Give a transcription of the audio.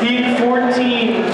Team 14.